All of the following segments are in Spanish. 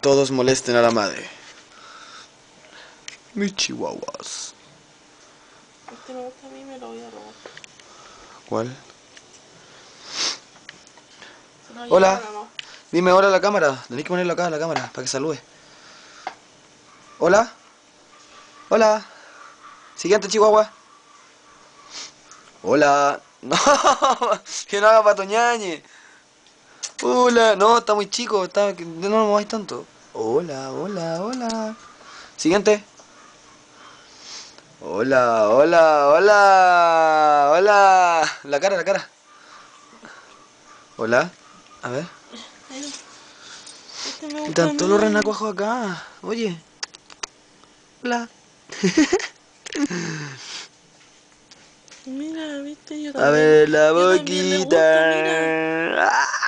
Todos molesten a la madre. Mis chihuahuas. Este me gusta a mí, me lo voy a robar. ¿Cuál? Hola. Dime ahora a la cámara. Tenés que ponerlo acá a la cámara para que salude. Hola. Hola. Siguiente chihuahua. Hola. No, que no haga patoñañe. Hola. No, está muy chico. Está... No lo mováis tanto. Hola, hola, hola. Siguiente. Hola, hola, hola. Hola. La cara, la cara. Hola. A ver. Están a todos los renacuajos acá. Oye. Hola. Mira, viste, yo A también. ver la boquita.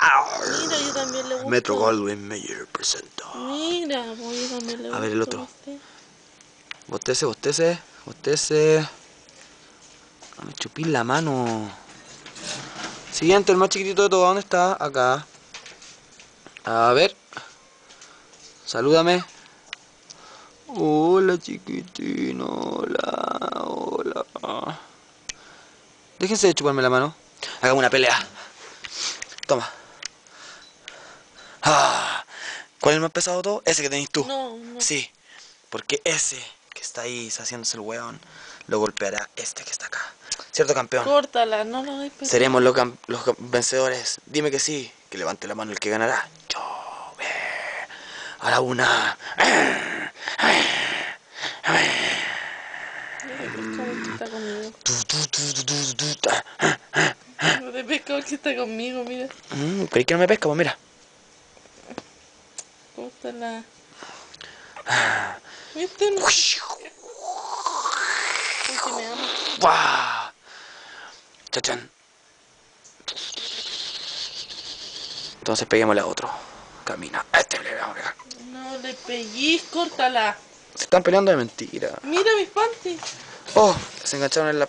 Mira, yo también le gusto. Metro Goldwyn Mayer presenta. Mira, pues yo también le gusto. A ver el otro. Bostece, bostece, bostece. No me chupí la mano. Siguiente, el más chiquitito de todos. ¿Dónde está? Acá. A ver. Salúdame. Hola, chiquitino. Hola, hola. Déjense de chuparme la mano. Hagamos una pelea. Toma. Ah, ¿Cuál es el más pesado de todo? Ese que tenés tú. No, no. Sí, porque ese que está ahí haciéndose el weón lo golpeará este que está acá. ¿Cierto, campeón? Córtala, no lo doy Seremos los, los vencedores. Dime que sí, que levante la mano el que ganará. Yo. eh, A la una. pescado que está conmigo. Tu, tu, tu, tu, tu, tu, ta. De pescado que está conmigo, mira. Mm, ¿Creí que no me pesca? Pues mira. Córtala. ¿Viste? No sé por qué me ama. ¡Guau! Chachán. Entonces peguémosle a otro. Camina. A este le vamos a pegar. No le peguís, córtala. Se están peleando de mentira. Mira mis panties. Oh, se engancharon en la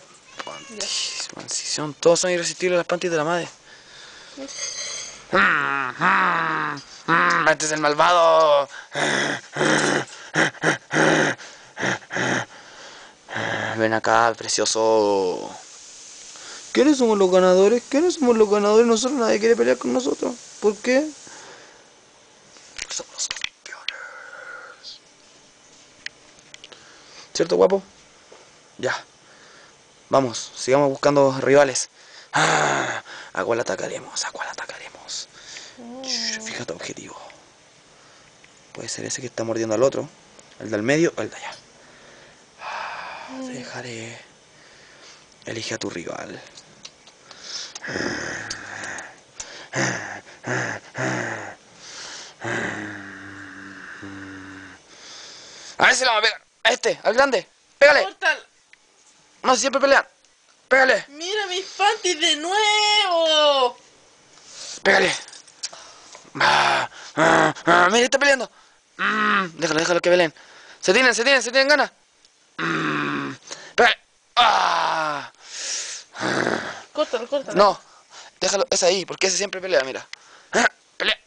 panties. Todos son irresistibles las panties de la madre. Este es el malvado. Ven acá, precioso. ¿Quiénes somos los ganadores? ¿Quiénes somos los ganadores? Nosotros nadie quiere pelear con nosotros. ¿Por qué? Somos los campeones. ¿Cierto, guapo? Ya. Vamos, sigamos buscando rivales. Ah, ¿A cuál atacaremos? ¿A cuál atacaremos? Objetivo. Puede ser ese que está mordiendo al otro. El del medio o el de allá. Ah, Te dejaré. Elige a tu rival. A ver si le vamos a pegar. A este, al grande. Pégale. Córtala. No, siempre pelean. Pégale, Mira mis panties de nuevo. pégale. Ah, ah, ah, mira, está peleando. Mm, déjalo, déjalo que peleen. Se tienen, se tienen, se tienen ganas. Mm, pégale. Córtala, córtala. No, déjalo, es ahí, porque ese siempre pelea, mira. Pelea.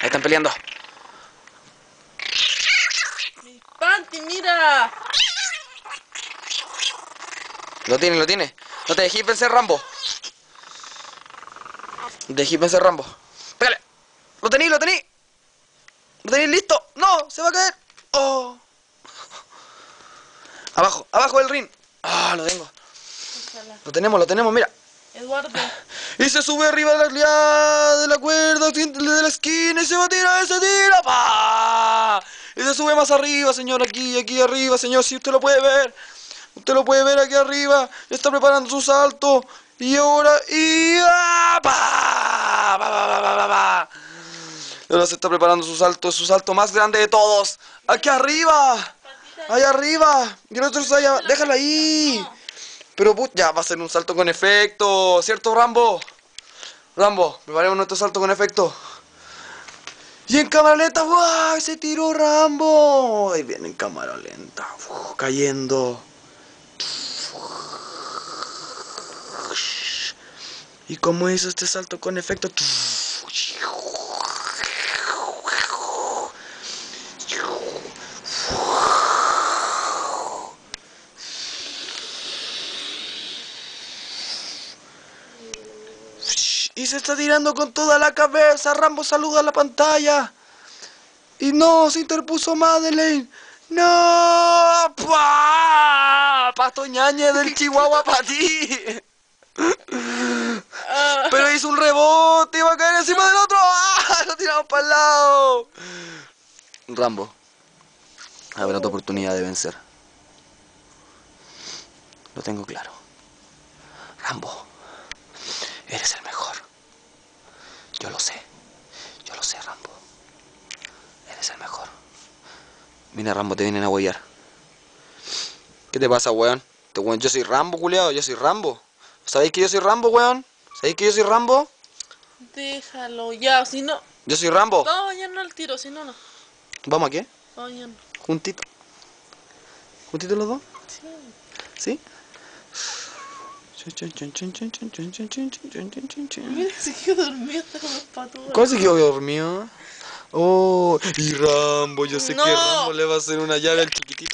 Ahí están peleando. Mis panties, mira. Lo tiene, lo tiene. No te dejes vencer, Rambo. Vencer, Rambo. Pégale. Lo tení, lo tení. Lo tení listo. No, se va a caer. Oh. Abajo, abajo del ring. Ah, lo tengo. Lo tenemos, lo tenemos, mira. Eduardo. Y se sube arriba de la liada, de la cuerda, de la esquina y se va a tirar, se tira. Y se sube más arriba, señor, aquí, aquí arriba, señor, si usted lo puede ver. Usted lo puede ver aquí arriba. Está preparando su salto. Y ahora. Y. ¡ah! Ahora se está preparando su salto. Su salto más grande de todos. Aquí arriba. Allá arriba. Y el otro allá. Déjalo ahí. Pero ya va a ser un salto con efecto. ¿Cierto, Rambo? Rambo, preparemos nuestro salto con efecto. Y en cámara lenta, ¡guau! Se tiró Rambo. Ahí viene en cámara lenta. uf, cayendo. ¿Y como hizo este salto con efecto? Y se está tirando con toda la cabeza. Rambo saluda a la pantalla. Y no, se interpuso Madeleine. ¡No! ¡Pah! Pato ñañe del Chihuahua para ti. Pero hizo un rebote, iba a caer encima del otro. ¡Ah! Lo tiramos para el lado. Rambo. Habrá otra oportunidad de vencer. Lo tengo claro. Rambo. Eres el mejor. Yo lo sé. Yo lo sé, Rambo. Eres el mejor. Mira, Rambo, te vienen a huellar. ¿Qué te pasa, weón? Yo soy Rambo, culiao. Yo soy Rambo. ¿Sabéis que yo soy Rambo, weón? ¿Ahí que yo soy Rambo? Déjalo, ya, si no... ¿Yo soy Rambo? No, ya no al tiro, si no, no. ¿Vamos a qué? No, ya no. Juntito. ¿Juntitos los dos? Sí. ¿Sí? Mira, se quedó dormido los patudos. ¿Cómo se quedó dormido? Oh, y Rambo, yo sé que Rambo le va a hacer una llave al chiquitito.